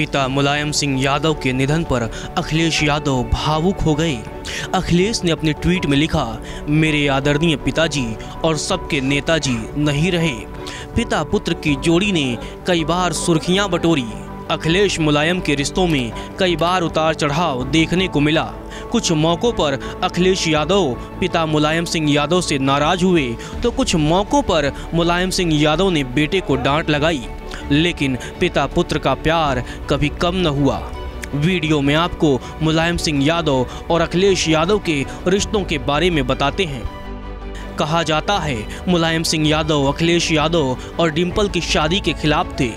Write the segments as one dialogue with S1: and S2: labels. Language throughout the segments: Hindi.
S1: पिता मुलायम सिंह यादव के निधन पर अखिलेश यादव भावुक हो गए। अखिलेश ने अपने ट्वीट में लिखा, मेरे आदरणीय पिताजी और सबके नेताजी नहीं रहे। पिता पुत्र की जोड़ी ने कई बार सुर्खियाँ बटोरी। अखिलेश मुलायम के रिश्तों में कई बार उतार चढ़ाव देखने को मिला। कुछ मौक़ों पर अखिलेश यादव, पिता मुलायम सिंह यादव से नाराज़ हुए तो कुछ मौक़ों पर मुलायम सिंह यादव ने बेटे को डांट लगाई। लेकिन पिता पुत्र का प्यार कभी कम न हुआ। वीडियो में आपको मुलायम सिंह यादव और अखिलेश यादव के रिश्तों के बारे में बताते हैं। कहा जाता है, मुलायम सिंह यादव, अखिलेश यादव और डिम्पल की शादी के खिलाफ थे।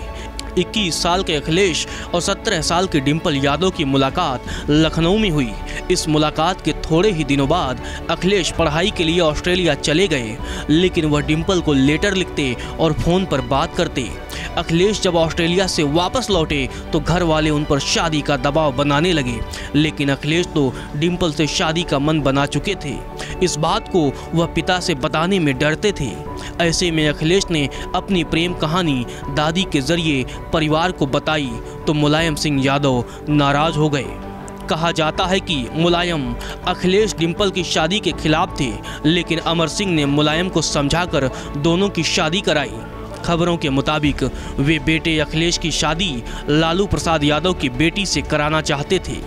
S1: 21 साल के अखिलेश और 17 साल के डिम्पल यादव की मुलाकात लखनऊ में हुई। इस मुलाकात के थोड़े ही दिनों बाद अखिलेश पढ़ाई के लिए ऑस्ट्रेलिया चले गए, लेकिन वह डिम्पल को लेटर लिखते और फ़ोन पर बात करते। अखिलेश जब ऑस्ट्रेलिया से वापस लौटे तो घर वाले उन पर शादी का दबाव बनाने लगे। लेकिन अखिलेश तो डिम्पल से शादी का मन बना चुके थे। इस बात को वह पिता से बताने में डरते थे। ऐसे में अखिलेश ने अपनी प्रेम कहानी दादी के ज़रिए परिवार को बताई तो मुलायम सिंह यादव नाराज़ हो गए। कहा जाता है कि मुलायम अखिलेश डिम्पल की शादी के खिलाफ थे, लेकिन अमर सिंह ने मुलायम को समझाकर दोनों की शादी कराई। खबरों के मुताबिक, वे बेटे अखिलेश की शादी लालू प्रसाद यादव की बेटी से कराना चाहते थे।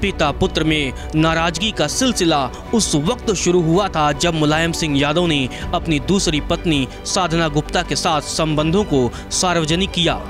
S1: पिता पुत्र में नाराज़गी का सिलसिला उस वक्त शुरू हुआ था जब मुलायम सिंह यादव ने अपनी दूसरी पत्नी साधना गुप्ता के साथ संबंधों को सार्वजनिक किया।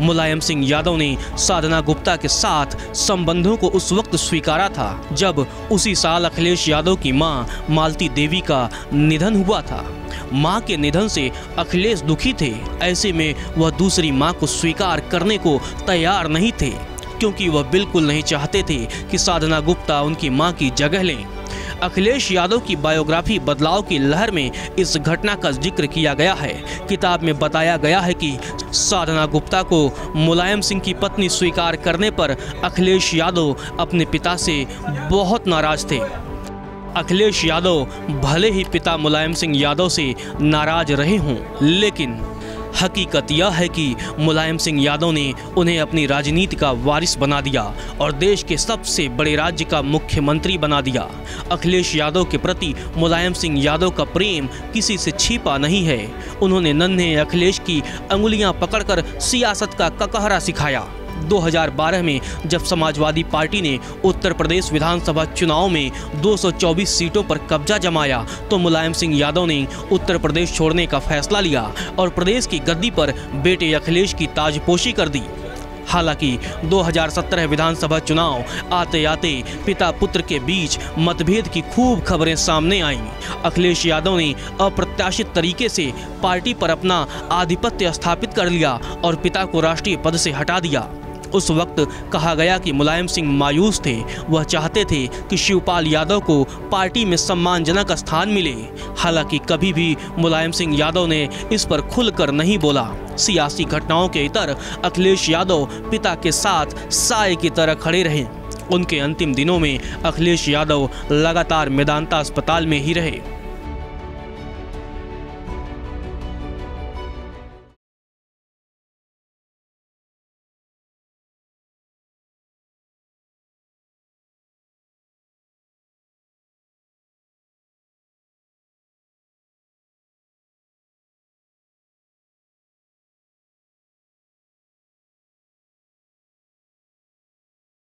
S1: मुलायम सिंह यादव ने साधना गुप्ता के साथ संबंधों को उस वक्त स्वीकारा था, जब उसी साल अखिलेश यादव की माँ मालती देवी का निधन हुआ था। माँ के निधन से अखिलेश दुखी थे, ऐसे में वह दूसरी माँ को स्वीकार करने को तैयार नहीं थे, क्योंकि वह बिल्कुल नहीं चाहते थे कि साधना गुप्ता उनकी माँ की जगह लें। अखिलेश यादव की बायोग्राफी बदलाव की लहर में इस घटना का ज़िक्र किया गया है। किताब में बताया गया है कि साधना गुप्ता को मुलायम सिंह की पत्नी स्वीकार करने पर अखिलेश यादव अपने पिता से बहुत नाराज़ थे। अखिलेश यादव भले ही पिता मुलायम सिंह यादव से नाराज़ रहे हों, लेकिन हकीकत यह है कि मुलायम सिंह यादव ने उन्हें अपनी राजनीति का वारिस बना दिया और देश के सबसे बड़े राज्य का मुख्यमंत्री बना दिया। अखिलेश यादव के प्रति मुलायम सिंह यादव का प्रेम किसी से छिपा नहीं है। उन्होंने नन्हे अखिलेश की अंगुलियाँ पकड़कर सियासत का ककहरा सिखाया। 2012 में, जब समाजवादी पार्टी ने उत्तर प्रदेश विधानसभा चुनाव में 224 सीटों पर कब्जा जमाया तो मुलायम सिंह यादव ने उत्तर प्रदेश छोड़ने का फैसला लिया और प्रदेश की गद्दी पर बेटे अखिलेश की ताजपोशी कर दी। हालाँकि 2017 विधानसभा चुनाव आते आते पिता पुत्र के बीच मतभेद की खूब खबरें सामने आईं। अखिलेश यादव ने अप्रत्याशित तरीके से पार्टी पर अपना आधिपत्य स्थापित कर लिया और पिता को राष्ट्रीय पद से हटा दिया। उस वक्त कहा गया कि मुलायम सिंह मायूस थे। वह चाहते थे कि शिवपाल यादव को पार्टी में सम्मानजनक स्थान मिले। हालाँकि कभी भी मुलायम सिंह यादव ने इस पर खुलकर नहीं बोला। सियासी घटनाओं के इतर अखिलेश यादव पिता के साथ साय की तरह खड़े रहे। उनके अंतिम दिनों में अखिलेश यादव लगातार मेदांता अस्पताल में ही रहे।